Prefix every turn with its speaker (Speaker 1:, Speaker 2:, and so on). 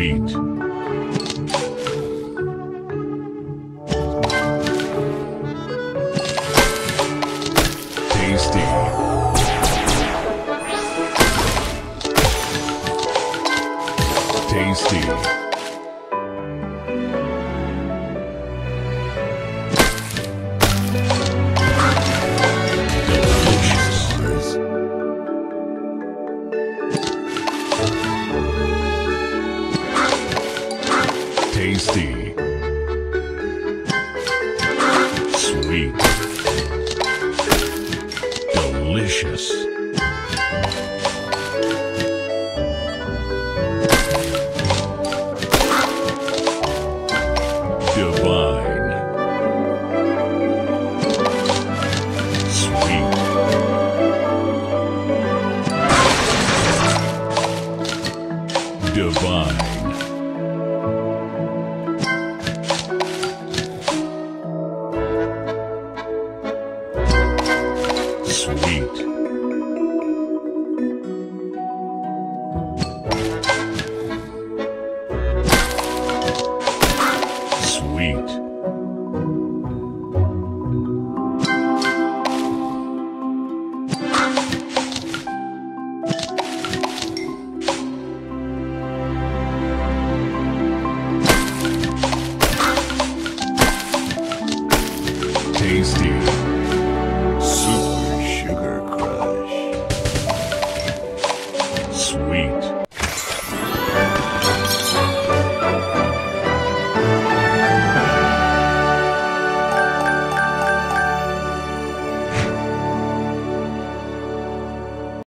Speaker 1: eat. Tasty. Tasty. Tasty. Sweet. Delicious. Divine. Sweet. Divine. Sweet. Sweet. Tasty.